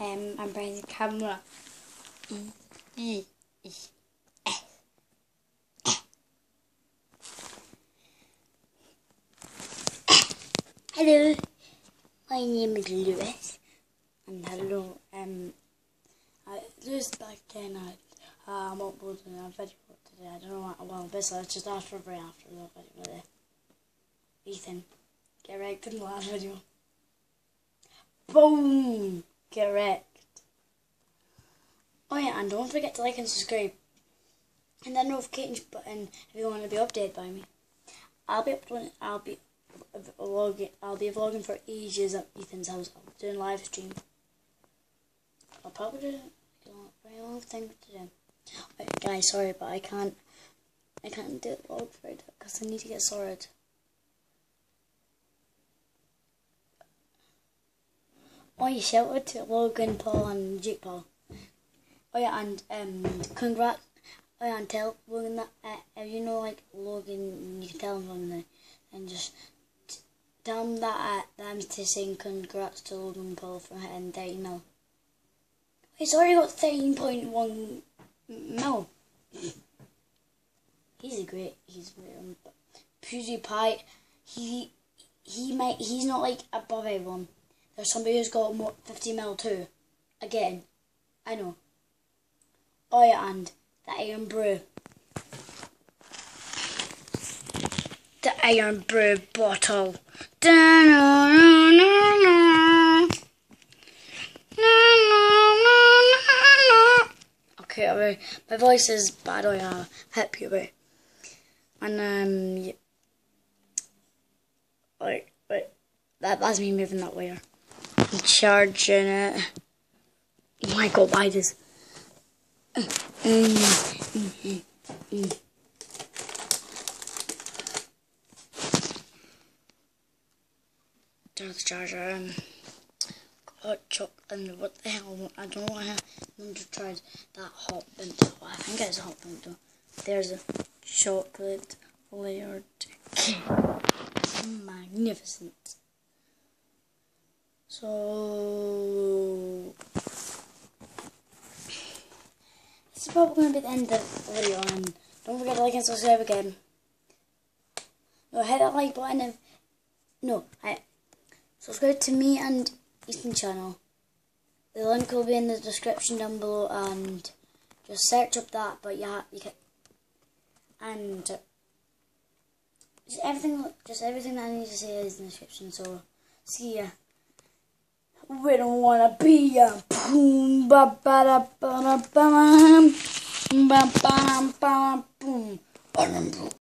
Um, I'm behind the camera. Hello, my name is Lewis, and hello, um, I, Lewis back in. I, uh, I'm uploading a video today. I don't know what. Well, basically, it's just after right after the video. Really. Ethan, get wrecked in the last video. Boom! Wrecked. Oh yeah, and don't forget to like and subscribe. And that notification button if you want to be updated by me. I'll be uploading. I'll be vlogging. I'll be vlogging for ages at Ethan's house. I'm doing live stream. I'll probably do a very long thing to do. Wait, guys, sorry, but I can't. I can't do it vlog it because I need to get sorted. Oh, you shouted to Logan Paul and Jake Paul. Oh yeah, and um, congrats. Oh yeah, and tell Logan that uh, if you know like Logan, you can tell him from there, and just tell him that uh, that I'm to saying congrats to Logan Paul for hitting 30 mil. He's already got 13.1 mil. He's a great. He's great. Um, PewDiePie, he he might he's not like above everyone. There's somebody who's got more 50 mil too. Again, I know. Oh yeah, and the Irn-Bru. The Irn-Bru bottle. Okay, my voice is bad. I have hip puberty, and um, yeah. wait, that that's me moving that way. Charging it. Oh my god, why does? There's the charger. Um, hot chocolate what the hell? I don't know how I'm to try that hot bento. I think it's a hot bento. There's a chocolate layered cake. Magnificent. So this is probably going to be the end of the video and don't forget to like and subscribe again. No, hit that like button if, no, I, subscribe to me and Ethan channel. The link will be in the description down below and just search up that but yeah, you can, and just everything, just everything that I need to say is in the description so see ya. We don't wanna be a boom ba ba da ba da ba ba ba ba ba boom.